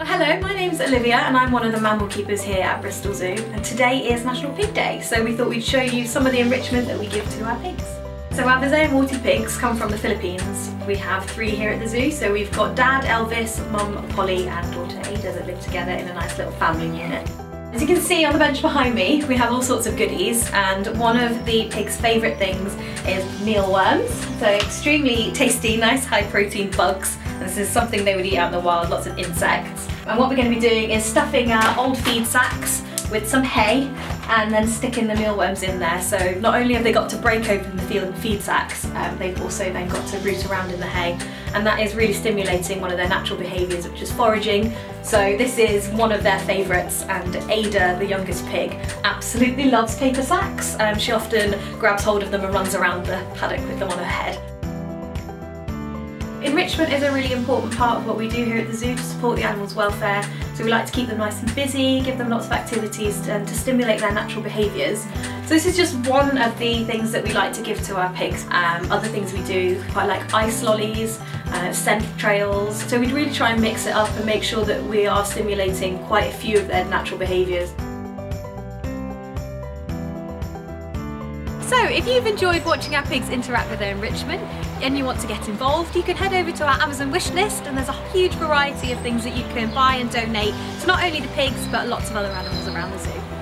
Well, hello, my name's Olivia and I'm one of the mammal keepers here at Bristol Zoo and today is National Pig Day so we thought we'd show you some of the enrichment that we give to our pigs. So our Visayan warty pigs come from the Philippines. We have three here at the zoo so we've got dad Elvis, mum Polly and daughter Ada that live together in a nice little family unit. As you can see on the bench behind me, we have all sorts of goodies and one of the pig's favourite things is mealworms. So extremely tasty, nice high protein bugs. This is something they would eat out in the wild, lots of insects. And what we're going to be doing is stuffing our old feed sacks with some hay and then sticking the mealworms in there. So not only have they got to break open the feed sacks, um, they've also then got to root around in the hay. And that is really stimulating one of their natural behaviours, which is foraging. So this is one of their favourites and Ada, the youngest pig, absolutely loves paper sacks. Um, she often grabs hold of them and runs around the paddock with them on her head. Enrichment is a really important part of what we do here at the zoo to support the animals' welfare. So we like to keep them nice and busy, give them lots of activities to, to stimulate their natural behaviours. So this is just one of the things that we like to give to our pigs. Um, other things we do, quite like ice lollies, uh, scent trails. So we'd really try and mix it up and make sure that we are stimulating quite a few of their natural behaviours. So if you've enjoyed watching our pigs interact with their enrichment and you want to get involved, you can head over to our Amazon wish list and there's a huge variety of things that you can buy and donate to not only the pigs but lots of other animals around the zoo.